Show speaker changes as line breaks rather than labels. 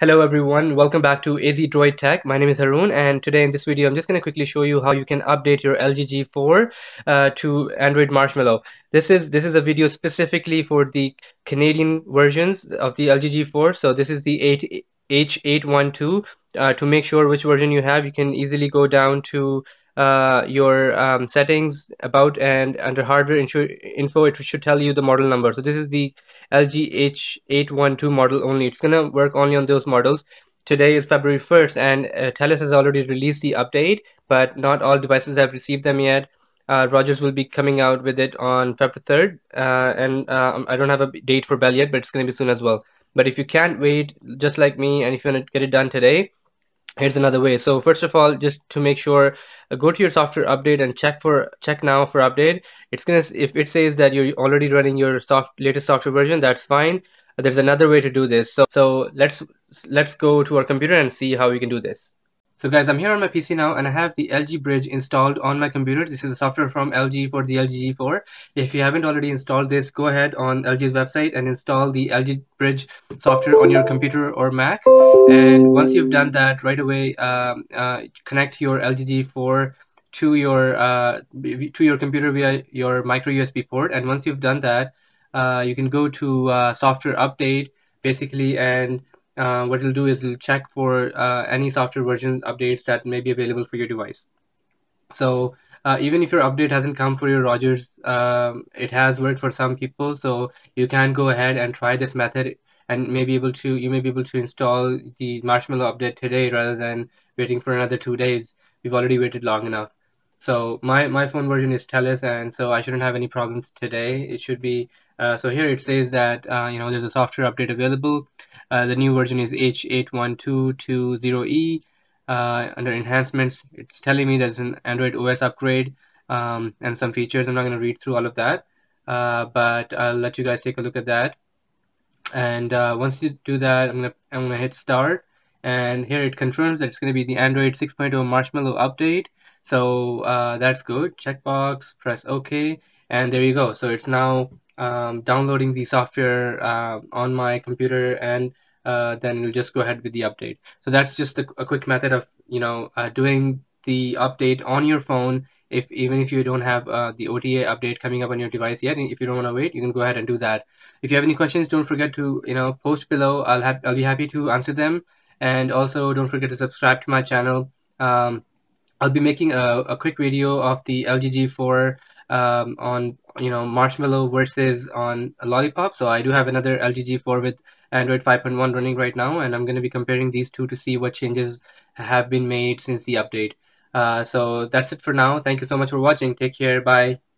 Hello everyone, welcome back to AZ Droid Tech. My name is Haroon and today in this video I'm just going to quickly show you how you can update your LG G4 uh, to Android Marshmallow. This is this is a video specifically for the Canadian versions of the LG G4. So this is the 8 H812. Uh, to make sure which version you have, you can easily go down to uh, your um, settings about and under hardware info it should tell you the model number. So this is the LG H812 model only. It's gonna work only on those models. Today is February 1st and uh, TELUS has already released the update but not all devices have received them yet. Uh, Rogers will be coming out with it on February 3rd uh, and uh, I don't have a date for Bell yet but it's gonna be soon as well. But if you can't wait just like me and if you want to get it done today here's another way. So first of all just to make sure uh, go to your software update and check for check now for update. It's gonna if it says that you're already running your soft latest software version that's fine. There's another way to do this. So so let's let's go to our computer and see how we can do this so guys, I'm here on my PC now and I have the LG Bridge installed on my computer. This is the software from LG for the LG G4. If you haven't already installed this, go ahead on LG's website and install the LG Bridge software on your computer or Mac. And once you've done that, right away, um, uh, connect your LG G4 to your uh, to your computer via your micro USB port. And once you've done that, uh, you can go to uh, software update basically and uh, what it'll do is it'll check for uh, any software version updates that may be available for your device. So uh, even if your update hasn't come for your Rogers, um, it has worked for some people. So you can go ahead and try this method and may be able to you may be able to install the Marshmallow update today rather than waiting for another two days. We've already waited long enough. So my, my phone version is TELUS, and so I shouldn't have any problems today. It should be uh, so here it says that uh, you know there's a software update available. Uh, the new version is H81220E. Uh, under enhancements, it's telling me there's an Android OS upgrade um, and some features. I'm not going to read through all of that, uh, but I'll let you guys take a look at that. And once you do that, I'm gonna I'm gonna hit start, and here it confirms that it's going to be the Android 6.0 Marshmallow update. So that's good. Checkbox, press OK, and there you go. So it's now um, downloading the software uh, on my computer and uh, then we'll just go ahead with the update. So that's just a, a quick method of you know uh, doing the update on your phone. If even if you don't have uh, the OTA update coming up on your device yet, if you don't want to wait, you can go ahead and do that. If you have any questions, don't forget to you know post below. I'll have I'll be happy to answer them. And also don't forget to subscribe to my channel. Um, I'll be making a, a quick video of the LG G4 um, on you know Marshmallow versus on a Lollipop. So I do have another LG G4 with Android 5.1 running right now, and I'm going to be comparing these two to see what changes have been made since the update. Uh, so that's it for now. Thank you so much for watching. Take care. Bye.